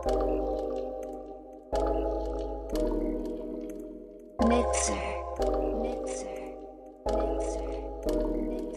Mixer. Mixer. Mixer. Mixer.